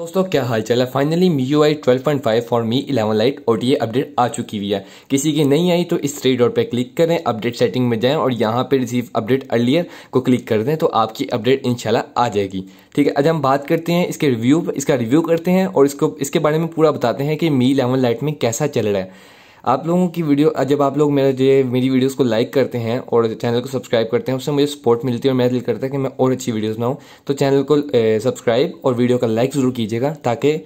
दोस्तों, क्या हाल चाल है? Finally MIUI twelve point five for Mi eleven lite और टी अपडेट आ चुकी हुई है। किसी की नहीं आई तो इस थ्री डॉट पर क्लिक करें अपडेट सेटिंग में जाएँ, और यहाँ पे रिसीव अपडेट अर्लियर को क्लिक कर दें तो आपकी अपडेट इंशाल्लाह आ जाएगी। ठीक है, आज हम बात करते हैं इसके रिव्यू इसका रिव्यू करते हैं, और इसको, इसके बारे में पूरा बताते हैं कि मी इलेवन लाइट में कैसा चल रहा है। आप लोगों की वीडियो, जब आप लोग मेरे जो मेरी वीडियोस को लाइक करते हैं और चैनल को सब्सक्राइब करते हैं, उससे मुझे सपोर्ट मिलती है और मैं दिल करता है कि मैं और अच्छी वीडियोस बनाऊँ। तो चैनल को सब्सक्राइब और वीडियो का लाइक ज़रूर कीजिएगा ताकि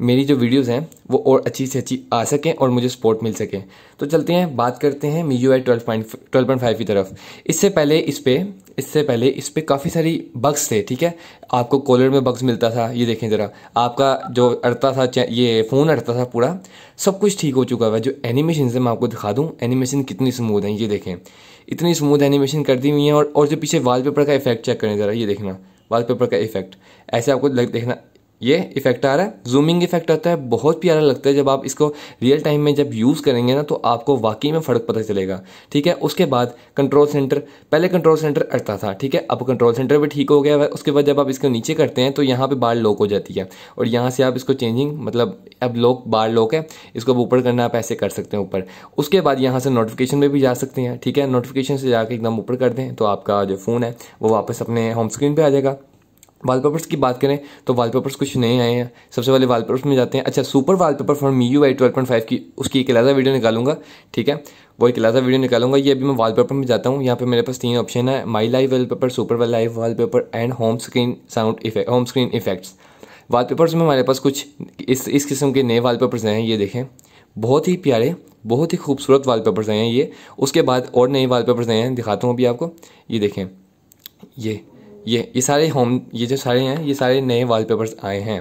मेरी जो वीडियोस हैं, वो और अच्छी से अच्छी आ सकें और मुझे सपोर्ट मिल सके। तो चलते हैं, बात करते हैं MIUI twelve point twelve point five की तरफ़। इससे पहले इस पर इससे पहले इस पर काफ़ी सारी बग्स थे ठीक है? आपको कॉलर में बग्स मिलता था ये देखें ज़रा। आपका जो अड़ता था ये फ़ोन अड़ता था पूरा सब कुछ ठीक हो चुका हुआ जो एनिमेशन से मैं आपको दिखा दूँ एनिमेशन कितनी स्मूथ है ये देखें। इतनी स्मूथ एनिमेशन कर दी हुई है और, और जो पीछे वॉलपेपर का इफ़ेक्ट चेक करें ज़रा ये देखना वॉलपेपर का इफ़ेक्ट ऐसे आपको देखना ये इफ़ेक्ट आ रहा है। जूमिंग इफ़ेक्ट आता है, बहुत प्यारा लगता है। जब आप इसको रियल टाइम में जब यूज़ करेंगे ना तो आपको वाकई में फ़र्क पता चलेगा। ठीक है? उसके बाद कंट्रोल सेंटर पहले कंट्रोल सेंटर अटता था, ठीक है? अब कंट्रोल सेंटर भी ठीक हो गया है। उसके बाद जब आप इसको नीचे करते हैं तो यहाँ पर बार लॉक हो जाती है। और यहाँ से आप इसको चेंजिंग मतलब अब लॉक बार लॉक है। इसको अब ऊपर करना आप ऐसे कर सकते हैं ऊपर। उसके बाद यहाँ से नोटिफिकेशन में भी जा सकते हैं, ठीक है? नोटिफिकेशन से जाकर एकदम ऊपर कर दें तो आपका जो फ़ोन है, वो वापस अपने होम स्क्रीन पर आ जाएगा। वॉलपेपर्स की बात करें तो वॉलपेपर्स कुछ नए आए हैं। सबसे पहले वॉलपेपर्स में जाते हैं। अच्छा super wallpaper for MIUI twelve point five की, उसकी एक अलग वीडियो निकालूँगा, ठीक है? वो एक अलग वीडियो निकालूँगा। ये अभी मैं वॉलपेपर में जाता हूँ। यहाँ पे मेरे पास तीन ऑप्शन है। My live wallpaper super wall live wallpaper and home screen sound effect home screen effects wallpapers में हमारे पास कुछ इस इस किस्म के नए वॉलपेपर्स हैं। ये देखें। बहुत ही प्यारे, बहुत ही खूबसूरत वॉलपेपर्स हैं ये। उसके बाद और नए वॉलपेपर्स हैं। दिखाता हूँ अभी आपको। ये देखें। ये ये ये सारे होम ये जो सारे हैं, ये सारे नए वॉलपेपर्स आए हैं।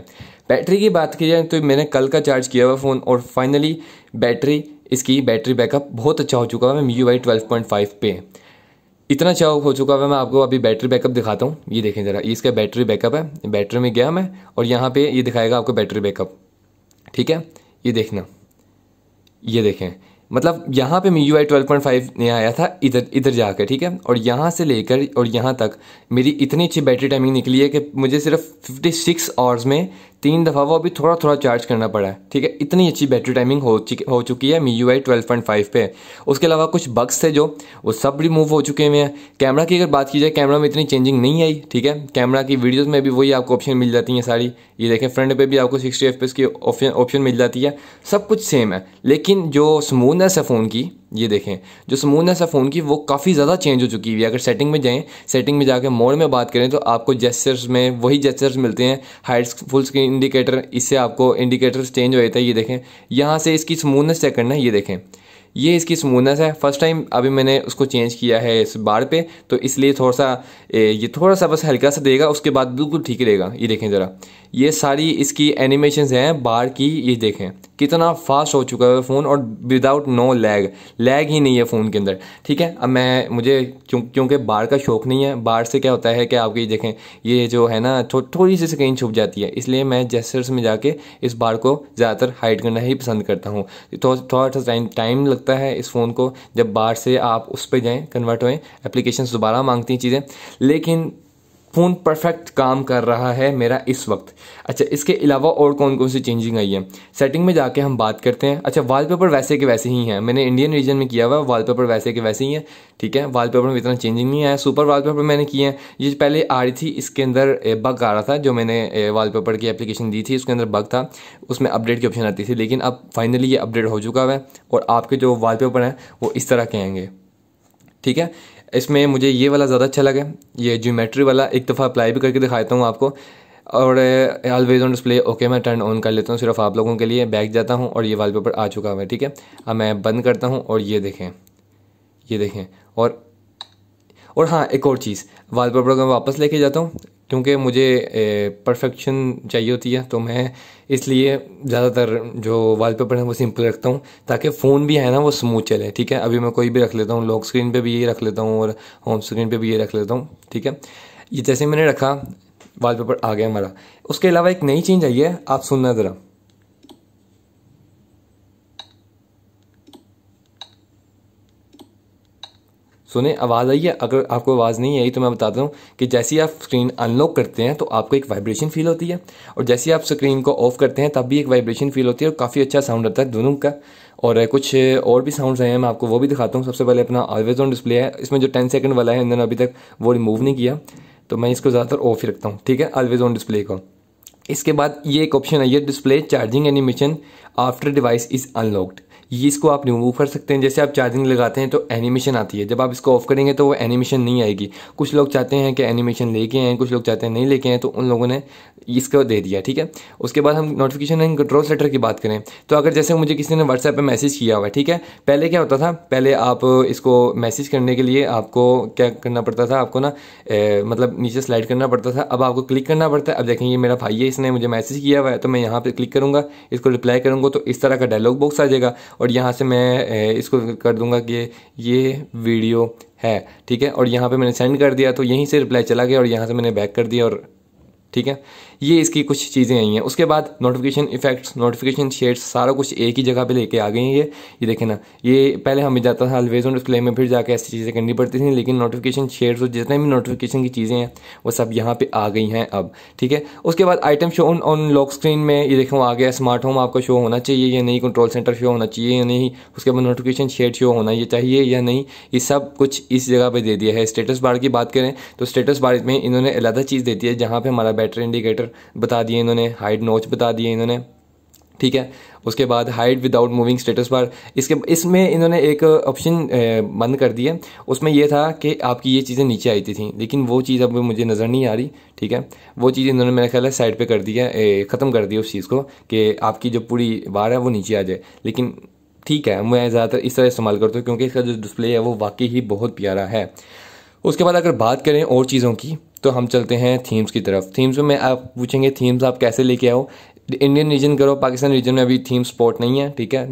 बैटरी की बात की जाए तो मैंने कल का चार्ज किया हुआ फ़ोन और फाइनली बैटरी इसकी बैटरी बैकअप बहुत अच्छा हो चुका है me you I twelve point five पे। इतना अच्छा हो चुका है, मैं आपको अभी बैटरी बैकअप दिखाता हूँ। ये देखें ज़रा इसका बैटरी बैकअप है। बैटरी में गया मैं और यहाँ पे ये दिखाएगा आपको बैटरी बैकअप ठीक है? ये देखना। ये देखें। मतलब यहाँ पे you I twelve point five नहीं आया था, इधर इधर जाकर, ठीक है? और यहाँ से लेकर और यहाँ तक मेरी इतनी अच्छी बैटरी टाइमिंग निकली है कि मुझे सिर्फ़ फिफ्टी सिक्स आवर्स में तीन दफ़ा वो अभी थोड़ा थोड़ा चार्ज करना पड़ा है, ठीक है? इतनी अच्छी बैटरी टाइमिंग हो चुकी हो चुकी है me you I twelve point five पे। उसके अलावा कुछ बग्स थे जो, वो सब रिमूव हो चुके हुए हैं। कैमरा की अगर बात की जाए कैमरा में इतनी चेंजिंग नहीं आई, ठीक है? कैमरा की वीडियोज़ में भी वही आपको ऑप्शन मिल जाती हैं सारी। ये देखें फ्रंट पे भी आपको सिक्सटी एफ़ की ऑप्शन मिल जाती है। सब कुछ सेम है। लेकिन जो स्मूथनेस है फ़ोन की ये देखें, जो स्मूथनेस है फ़ोन की, वो काफ़ी ज़्यादा चेंज हो चुकी हुई है। अगर सेटिंग में जाएँ सेटिंग में जाकर मोड में बात करें तो आपको जेस्चर्स में वही जेस्चर्स मिलते हैं। हाइट फुल स्क्रीन इंडिकेटर इससे आपको इंडिकेटर्स चेंज हो जाता है। ये देखें, यहाँ से इसकी स्मूथनेस चेक करना है। ये देखें, ये इसकी स्मूथनेस है। फ़र्स्ट टाइम अभी मैंने उसको चेंज किया है इस बार पे तो इसलिए थोड़ा सा ये थोड़ा सा बस हल्का सा देगा, उसके बाद बिल्कुल ठीक रहेगा। ये देखें ज़रा ये सारी इसकी एनिमेशन हैं बार की ये देखें। कितना फास्ट हो चुका है फ़ोन और विदाउट नो लैग लैग ही नहीं है फ़ोन के अंदर। ठीक है? अब मैं मुझे क्यों क्योंकि बार का शौक नहीं है। बार से क्या होता है कि आपकी देखें ये जो है ना थो, थोड़ी सी स्क्रीन छुप जाती है। इसलिए मैं जेस्टर्स में जाके इस बार को ज़्यादातर हाइड करना ही पसंद करता हूँ। थोड़ा सा टाइम टाइम लगता है इस फ़ोन को। जब बार से आप उस पर जाएँ कन्वर्ट होएँ एप्लीकेशन दोबारा मांगती हैं चीज़ें। लेकिन फ़ोन परफेक्ट काम कर रहा है मेरा इस वक्त। अच्छा इसके अलावा और कौन कौन सी चेंजिंग आई है? सेटिंग में जाके हम बात करते हैं। अच्छा वॉलपेपर वैसे के वैसे ही हैं। मैंने इंडियन रीजन में किया हुआ है वॉलपेपर वैसे के वैसे ही है। ठीक है? वॉलपेपर में इतना चेंजिंग नहीं आया। सुपर वॉलपेपर मैंने किए हैं। ये पहले आ रही थी, इसके अंदर बग आ रहा था, जो मैंने वॉलपेपर की एप्लीकेशन दी थी, उसके अंदर बग था। उसमें अपडेट की ऑप्शन आती थी, लेकिन अब फाइनली ये अपडेट हो चुका है और आपके जो वॉलपेपर हैं, वो इस तरह के आएँगे। ठीक है? इसमें मुझे ये वाला ज़्यादा अच्छा लगा, ये ज्योमेट्री वाला एक दफ़ा अप्लाई भी करके दिखाता हूँ आपको। और ऑलवेज ऑन डिस्प्ले ओके मैं टर्न ऑन कर लेता हूँ सिर्फ़ आप लोगों के लिए, बैक जाता हूँ और ये वॉलपेपर आ चुका है, ठीक है? अब मैं बंद करता हूँ और ये देखें ये देखें, और और हाँ एक और चीज़ वॉलपेपर को मैं वापस लेके जाता हूँ क्योंकि मुझे परफेक्शन चाहिए होती है तो मैं इसलिए ज़्यादातर जो वॉलपेपर है वो सिंपल रखता हूँ, ताकि फ़ोन भी है ना, वो स्मूथ चले, ठीक है? अभी मैं कोई भी रख लेता हूँ लॉक स्क्रीन पे भी ये रख लेता हूँ, और होम स्क्रीन पे भी ये रख लेता हूँ, ठीक है? ये जैसे मैंने रखा वॉलपेपर आ गया हमारा। उसके अलावा एक नई चीज़ आई है, आप सुनना ज़रा। सुने, आवाज़ आई है? अगर आपको आवाज़ नहीं आई तो मैं बताता हूँ कि जैसे ही आप स्क्रीन अनलॉक करते हैं तो आपको एक वाइब्रेशन फील होती है। और जैसे ही आप स्क्रीन को ऑफ़ करते हैं तब भी एक वाइब्रेशन फील होती है और काफ़ी अच्छा साउंड आता है दोनों का। और कुछ और भी साउंड्स हैं, मैं आपको वो भी दिखाता हूँ। सबसे पहले अपना ऑलवेज ऑन डिस्प्ले है। इसमें जो टेन सेकंड वाला है, इन्होंने अभी तक वो रिमूव नहीं किया। तो मैं इसको ज़्यादातर ऑफ़ ही रखता हूँ, ठीक है? ऑलवेज ऑन डिस्प्ले को। इसके बाद ये एक ऑप्शन है ये display charging animation after device is unlocked ये इसको आप रिमूव कर सकते हैं। जैसे आप चार्जिंग लगाते हैं तो एनिमेशन आती है। जब आप इसको ऑफ़ करेंगे तो वो एनिमेशन नहीं आएगी। कुछ लोग चाहते हैं कि एनिमेशन लेके आए, कुछ लोग चाहते हैं नहीं लेके आए तो उन लोगों ने इसको दे दिया, ठीक है? उसके बाद हम नोटिफिकेशन एंड कंट्रोल सेटर की बात करें। तो अगर जैसे मुझे किसी ने व्हाट्सएप पर मैसेज किया हुआ है, ठीक है? पहले क्या होता था? पहले आप इसको मैसेज करने के लिए आपको क्या करना पड़ता था? आपको ना मतलब नीचे स्लाइड करना पड़ता था। अब आपको क्लिक करना पड़ता है। अब देखें, ये मेरा भाई है, इसने मुझे मैसेज किया हुआ है तो मैं यहाँ पर क्लिक करूँगा, इसको रिप्लाई करूँगा तो इस तरह का डायलॉग बॉक्स आ जाएगा। और यहाँ से मैं इसको कर दूँगा कि ये वीडियो है, ठीक है? और यहाँ पे मैंने सेंड कर दिया तो यहीं से रिप्लाई चला गया और यहाँ से मैंने बैक कर दिया और, ठीक है? ये इसकी कुछ चीज़ें आई हैं। उसके बाद नोटिफिकेशन इफेक्ट्स नोटिफिकेशन शेड्स सारा कुछ एक ही जगह पे लेके आ गए हैं ये। ये देखें ना, ये पहले हमें जाता था अलवेज ऑन डिस्प्ले में, फिर जाके ऐसी चीज़ें करनी पड़ती थी, लेकिन नोटिफिकेशन शेड्स और जितने भी नोटिफिकेशन की चीज़ें हैं, वो सब यहाँ पर आ गई हैं अब, ठीक है? उसके बाद item show on on lock screen में, ये देखो आ गया स्मार्ट होम आपका शो होना चाहिए या नहीं कंट्रोल सेंटर शो होना चाहिए या नहीं, उसके बाद नोटिफिकेशन शेड शो होना ये चाहिए या नहीं, ये सब कुछ इस जगह पर दे दिया है। स्टेटस बार की बात करें तो स्टेटस बार में इन्होंने अलग चीज़ देती है, जहाँ पर हमारा बैटरी इंडिकेटर बता दिए इन्होंने हाइड नोच बता दिए इन्होंने, ठीक है? उसके बाद hide without moving status bar इसके, इसमें इन्होंने एक ऑप्शन बंद कर दिया उसमें यह था कि आपकी ये चीज़ें नीचे आई थी लेकिन वो चीज़ अब मुझे नज़र नहीं आ रही, ठीक है? वो चीज़ इन्होंने मेरा ख्याल है साइड पे कर दिया ख़त्म कर दिया उस चीज़ को, कि आपकी जो पूरी बार है वो नीचे आ जाए। लेकिन ठीक है, मैं ज़्यादातर इस तरह इस्तेमाल करता हूँ, क्योंकि इसका जो डिस्प्ले है वो वाकई ही बहुत प्यारा है। उसके बाद अगर बात करें और चीज़ों की तो हम चलते हैं थीम्स की तरफ़। थीम्स में आप पूछेंगे थीम्स आप कैसे लेके आओ? इंडियन रीजन करो पाकिस्तान रीजन में अभी थीम स्पॉट नहीं है, ठीक है?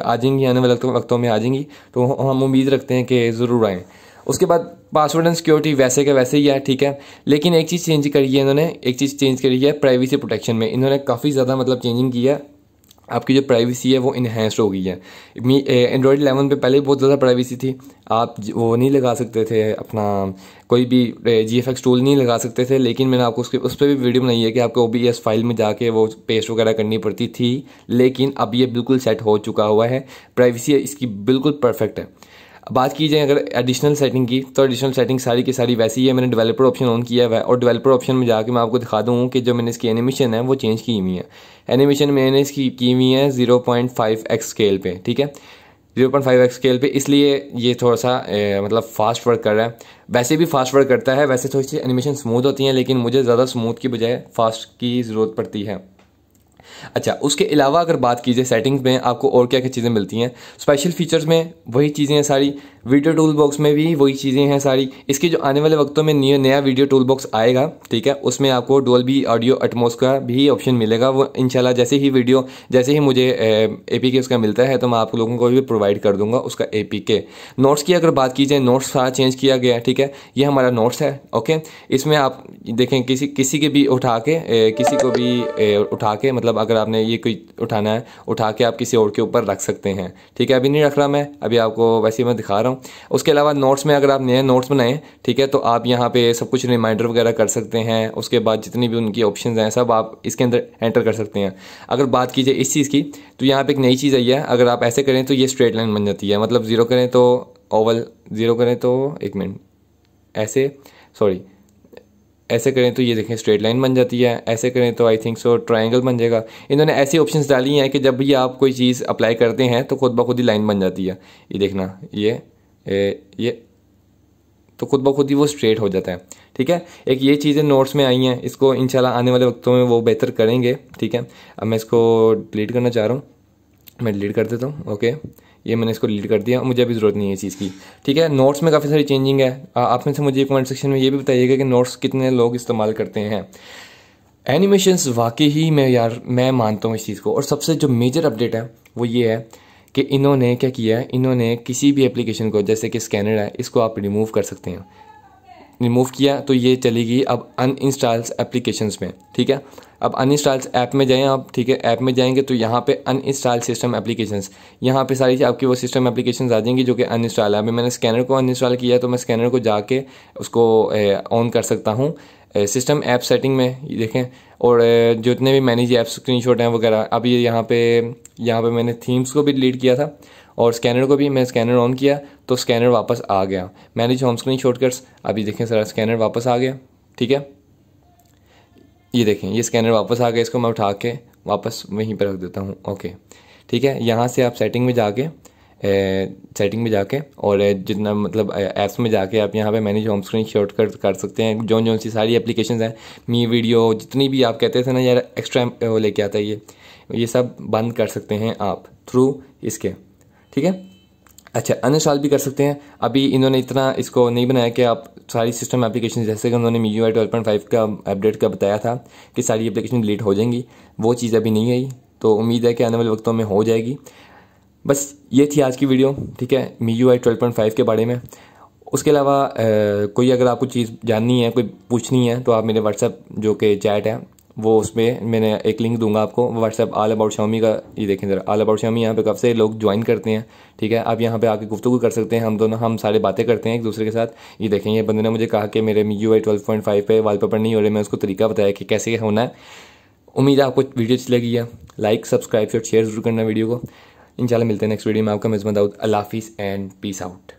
आ जाएँगी आने वाले वक्तों में आ जाएँगी तो हम उम्मीद रखते हैं कि ज़रूर आएँ। उसके बाद पासवर्ड एंड सिक्योरिटी वैसे के वैसे ही है, ठीक है? लेकिन एक चीज़ चेंज करी है इन्होंने, एक चीज़ चेंज करी है प्राइवेसी प्रोटेक्शन में। इन्होंने काफ़ी ज़्यादा मतलब चेंजिंग की है। आपकी जो प्राइवेसी है वो इन्हेंस्ड हो गई है। एंड्रॉयड एलेवन पे पहले बहुत ज़्यादा प्राइवेसी थी। आप वो नहीं लगा सकते थे अपना, कोई भी जी एफ़ एक्स टूल नहीं लगा सकते थे, लेकिन मैंने आपको उसके, उस पर भी वीडियो बनाई है कि आपको ओ बी एस फ़ाइल में जाके वो पेस्ट वगैरह करनी पड़ती थी, लेकिन अब ये बिल्कुल सेट हो चुका हुआ है। प्राइवेसी इसकी बिल्कुल परफेक्ट है। बात की जाए अगर एडिशनल सेटिंग की तो एडिशनल सेटिंग सारी की सारी वैसी ही है। मैंने डेवलपर ऑप्शन ऑन किया हुआ है और डेवलपर ऑप्शन में जाकर मैं आपको दिखा दूँ कि जो मैंने इसकी एनिमेशन है वो चेंज की हुई है। एनिमेशन मैंने इसकी की हुई है zero point five X scale पे ठीक है? Zero point five X scale पे इसलिए ये थोड़ा सा ए, मतलब फास्ट वर्क कर रहा है। वैसे भी फास्ट वर्क करता है वैसे थोड़ी सी एनिमेशन स्मूथ होती हैं लेकिन मुझे ज़्यादा स्मूथ की बजाय फास्ट की ज़रूरत पड़ती है। अच्छा उसके अलावा अगर बात कीजिए सेटिंग्स में आपको और क्या क्या चीज़ें मिलती हैं स्पेशल फीचर्स में वही चीज़ें हैं सारी वीडियो टूल बॉक्स में भी वही चीज़ें हैं सारी। इसके जो आने वाले वक्तों में नया नया वीडियो टूल बॉक्स आएगा ठीक है? उसमें आपको डोल बी ऑडियो अटमोस का भी ऑप्शन मिलेगा। वो इनशाला जैसे ही वीडियो जैसे ही मुझे ए पी के उसका मिलता है तो मैं आप लोगों को भी प्रोवाइड कर दूँगा उसका ए पी के नोट्स की अगर बात की जाए नोट्स सारा चेंज किया गया ठीक है? ये हमारा नोट्स है ओके इसमें आप देखें किसी किसी के भी उठा के ए, किसी को भी ए, उठा के मतलब अगर आपने ये कोई उठाना है उठा के आप किसी और के ऊपर रख सकते हैं ठीक है? अभी नहीं रख रहा मैं अभी आपको वैसे मैं दिखा रहा हूँ। उसके अलावा नोट्स में अगर आप नए नोट्स बनाएँ, ठीक है तो आप यहाँ पे सब कुछ रिमाइंडर वगैरह कर सकते हैं। उसके बाद जितनी भी उनकी ऑप्शन हैं, सब आप इसके अंदर एंटर कर सकते हैं। अगर बात कीजिए इस चीज़ की तो यहाँ पर एक नई चीज़ आई है। अगर आप ऐसे करें तो ये स्ट्रेट लाइन बन जाती है। मतलब ज़ीरो करें तो ओवल ज़ीरो करें तो एक मिनट ऐसे सॉरी ऐसे करें तो ये देखें स्ट्रेट लाइन बन जाती है। ऐसे करें तो आई थिंक सो ट्रायंगल बन जाएगा। इन्होंने ऐसी ऑप्शंस डाली हैं कि जब भी आप कोई चीज़ अप्लाई करते हैं तो खुद ब खुद ही लाइन बन जाती है। ये देखना, ये ये तो खुद ब खुद ही वो स्ट्रेट हो जाता है, ठीक है? एक ये चीज़ें नोट्स में आई हैं, इसको इंशाल्लाह आने वाले वक्तों में वो बेहतर करेंगे, ठीक है? अब मैं इसको डिलीट करना चाह रहा हूँ। मैं डिलीट कर देता हूँ ओके ये मैंने इसको डिलीट कर दिया मुझे अभी ज़रूरत नहीं है इस चीज़ की, ठीक है? नोट्स में काफ़ी सारी चेंजिंग है। आप में से मुझे कमेंट सेक्शन में ये भी बताइएगा कि नोट्स कितने लोग इस्तेमाल करते हैं। एनिमेशंस वाकई ही मैं यार, मैं मानता हूँ इस चीज़ को, और सबसे जो मेजर अपडेट है, वो ये है कि इन्होंने क्या किया है? इन्होंने किसी भी एप्लीकेशन को, जैसे कि स्कैनर है, इसको आप रिमूव कर सकते हैं। रिमूव किया तो ये चलेगी अब अन इंस्टॉल्स एप्लीकेशंस में, ठीक है? अब अन इंस्टॉल्स ऐप में जाएँ आप, ठीक है? ऐप में जाएँगे तो यहाँ पे अन इंस्टॉल सिस्टम एप्लीकेशंस यहाँ पे सारी आपकी वो सिस्टम एप्लीकेशंस आ जाएँगी जो कि अन इंस्टॉल है। अभी मैंने स्कैनर को अन इंस्टॉल किया तो मैं स्कैनर को जाके उसको ऑन कर सकता हूँ। सिस्टम ऐप सेटिंग में देखें। और जितने भी मैनेज ऐप स्क्रीनशॉट हैं वगैरह अब ये यहाँ पे यहाँ पे मैंने थीम्स को भी डिलीट किया था और स्कैनर को भी मैं स्कैनर ऑन किया तो स्कैनर वापस आ गया। मैनेज होम स्क्रीन शॉर्टकट्स अभी देखें सर स्कैनर वापस आ गया, ठीक है? ये देखें, ये स्कैनर वापस आ गया, इसको मैं उठा के वापस वहीं पर रख देता हूँ ओके ठीक है? यहाँ से आप सेटिंग में जाके सेटिंग में जाके और जितना मतलब ऐप्स में जाके आप यहाँ पे मैनेज होम स्क्रीन शॉर्ट कर कर सकते हैं। जो जो सी सारी एप्लीकेशन हैं मी वीडियो जितनी भी आप कहते थे ना, यार एक्स्ट्रा वो लेके आता है ये ये सब बंद कर सकते हैं आप थ्रू इसके। ठीक है? अच्छा अनइंस्टॉल भी कर सकते हैं। अभी इन्होंने इतना इसको नहीं बनाया कि आप सारी सिस्टम एप्लीकेशन जैसे कि उन्होंने Mi U I twelve point five का अपडेट का बताया था कि सारी एप्लीकेशन डिलीट हो जाएँगी। वो चीज़ अभी नहीं आई तो उम्मीद है कि आने वाले वक्तों में हो जाएगी। बस ये थी आज की वीडियो, ठीक है? Me you I twelve point five के बारे में। उसके अलावा कोई अगर आपको चीज़ जाननी है, कोई पूछनी है तो आप मेरे व्हाट्सएप जो कि चैट है, वो उसमें मैंने एक लिंक दूँगा आपको। व्हाट्सएप आल अबाउट शामी का, ये देखें ज़रा। आल अबाउट शामी यहाँ पे कब से लोग ज्वाइन करते हैं, ठीक है? आप यहाँ पे आके गुफ्तु कर सकते हैं। हम दोनों, हम सारे बातें करते हैं एक दूसरे के साथ। ये देखें, ये बंदे ने मुझे कहा कि मेरे you I twelve point five पे वाल पेपर नहीं हो रहे मैं उसको तरीका बताया कि कैसे होना है। उम्मीद है आपको वीडियो अच्छी लगी है। लाइक सब्सक्राइब और शेयर ज़रूर करना वीडियो को। इंशाल्लाह मिलते हैं नेक्स्ट वीडियो में। आपका मिजमन दाऊद अल्लाह हाफिज़ एंड पीस आउट